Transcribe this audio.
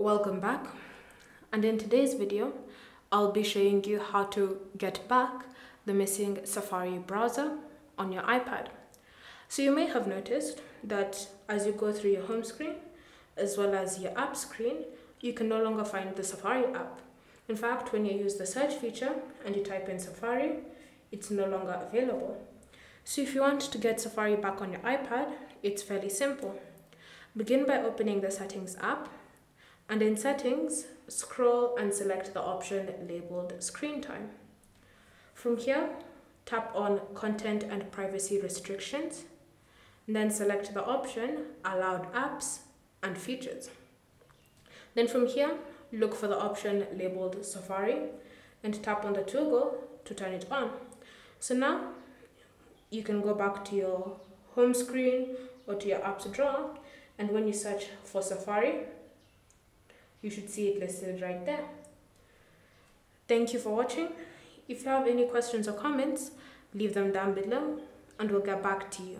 welcome back and in today's video I'll be showing you how to get back the missing Safari browser on your iPad. So you may have noticed that as you go through your home screen as well as your app screen you can no longer find the Safari app. In fact when you use the search feature and you type in Safari it's no longer available. So if you want to get Safari back on your iPad it's fairly simple. Begin by opening the settings app and in settings, scroll and select the option labeled screen time. From here, tap on content and privacy restrictions, then select the option allowed apps and features. Then from here, look for the option labeled Safari and tap on the toggle to turn it on. So now you can go back to your home screen or to your apps drawer and when you search for Safari, you should see it listed right there. Thank you for watching. If you have any questions or comments, leave them down below and we'll get back to you.